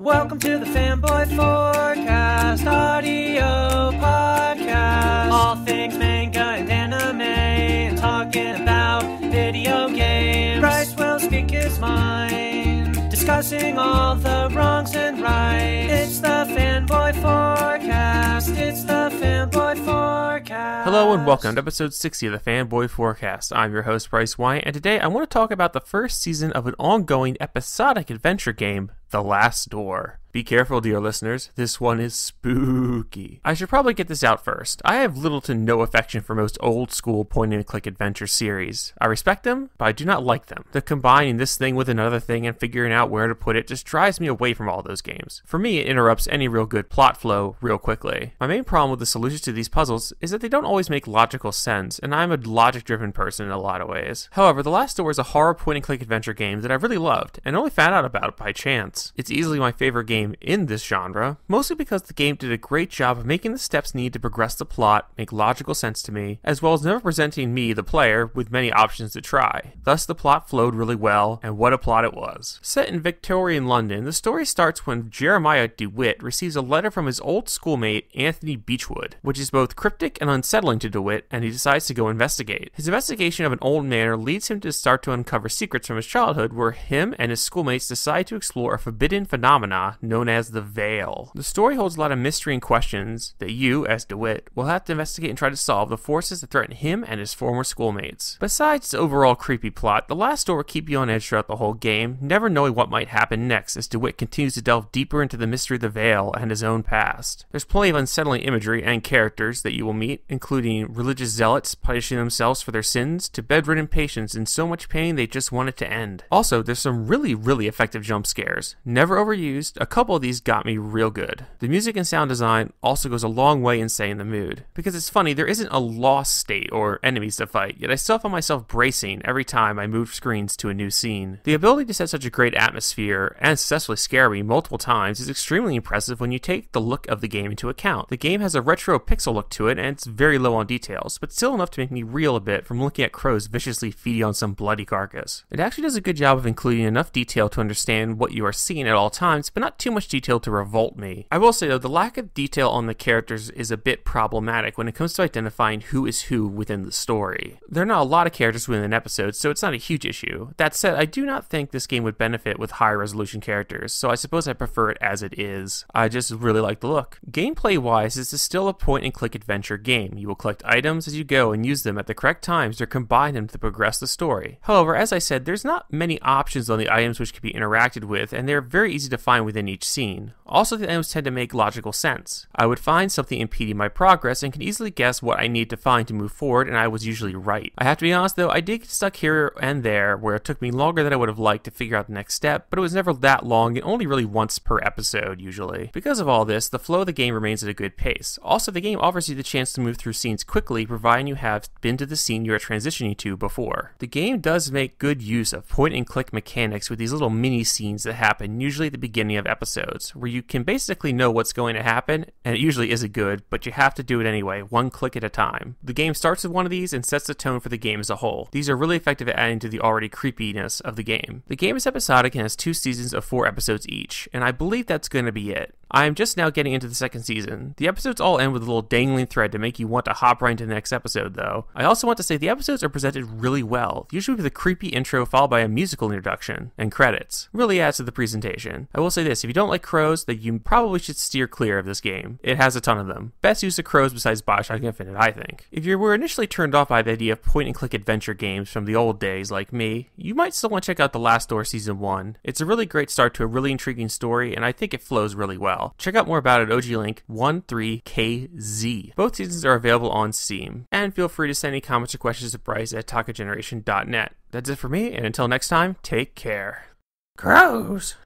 Welcome to the Fanboy Forecast audio podcast. All things manga and anime, and talking about video games. Bryce will speak his mind, discussing all the wrongs and rights. It's the Hello and welcome to episode 60 of the Fanboy Forecast. I'm your host, Bryce Wyatt, and today I want to talk about the first season of an ongoing episodic adventure game, The Last Door. Be careful, dear listeners. This one is spooky. I should probably get this out first. I have little to no affection for most old school point and click adventure series. I respect them, but I do not like them. The combining this thing with another thing and figuring out where to put it just drives me away from all those games. For me, it interrupts any real good plot flow real quickly. My main problem with the solutions to these puzzles is that they don't always make logical sense, and I'm a logic driven person in a lot of ways. However, The Last Door is a horror point and click adventure game that I really loved, and only found out about by chance. It's easily my favorite game in this genre, mostly because the game did a great job of making the steps needed to progress the plot make logical sense to me, as well as never presenting me, the player, with many options to try. Thus, the plot flowed really well, and what a plot it was. Set in Victorian London, the story starts when Jeremiah DeWitt receives a letter from his old schoolmate Anthony Beechwood, which is both cryptic and unsettling to DeWitt, and he decides to go investigate. His investigation of an old manor leads him to start to uncover secrets from his childhood, where him and his schoolmates decide to explore a forbidden phenomena known as the Veil. The story holds a lot of mystery and questions that you, as DeWitt, will have to investigate and try to solve the forces that threaten him and his former schoolmates. Besides its overall creepy plot, the last door will keep you on edge throughout the whole game, never knowing what might happen next as DeWitt continues to delve deeper into the mystery of the Veil and his own past. There's plenty of unsettling imagery and characters that you will meet, including religious zealots punishing themselves for their sins, to bedridden patients in so much pain they just want it to end. Also, there's some really, really effective jump scares. Never overused, a couple of these got me real good. The music and sound design also goes a long way in setting the mood. Because it's funny, there isn't a lost state or enemies to fight, yet I still find myself bracing every time I move screens to a new scene. The ability to set such a great atmosphere and successfully scare me multiple times is extremely impressive when you take the look of the game into account. The game has a retro pixel look to it and it's very low on details, but still enough to make me reel a bit from looking at crows viciously feeding on some bloody carcass. It actually does a good job of including enough detail to understand what you are seeing at all times, but not too much detail to revolt me. I will say though, the lack of detail on the characters is a bit problematic when it comes to identifying who is who within the story. There are not a lot of characters within an episode, so it's not a huge issue. That said, I do not think this game would benefit with high resolution characters, so I suppose I prefer it as it is. I just really like the look. Gameplay wise, this is still a point and click adventure game. You will collect items as you go and use them at the correct times or combine them to progress the story. However, as I said, there's not many options on the items which can be interacted with, and they're very easy to find within each scene. Also, the items tend to make logical sense. I would find something impeding my progress and can easily guess what I need to find to move forward, and I was usually right. I have to be honest though, I did get stuck here and there where it took me longer than I would have liked to figure out the next step, but it was never that long and only really once per episode usually. Because of all this, the flow of the game remains at a good pace. Also, the game offers you the chance to move through scenes quickly, providing you have been to the scene you are transitioning to before. The game does make good use of point and click mechanics with these little mini scenes that happen usually at the beginning of episodes, where you can basically know what's going to happen, and it usually isn't good, but you have to do it anyway, one click at a time. The game starts with one of these and sets the tone for the game as a whole. These are really effective at adding to the already creepiness of the game. The game is episodic and has two seasons of four episodes each, and I believe that's going to be it. I am just now getting into the second season. The episodes all end with a little dangling thread to make you want to hop right into the next episode, though. I also want to say the episodes are presented really well, usually with a creepy intro followed by a musical introduction and credits. Really adds to the presentation. I will say this if you don't like crows, then you probably should steer clear of this game. It has a ton of them. Best use of crows besides Bioshock Infinite, I think. If you were initially turned off by the idea of point and click adventure games from the old days like me, you might still want to check out The Last Door Season 1. It's a really great start to a really intriguing story, and I think it flows really well. Check out more about it at OG Link 13KZ. Both seasons are available on Steam. And feel free to send any comments or questions to Bryce at otakugeneration.net. That's it for me, and until next time, take care. Crows!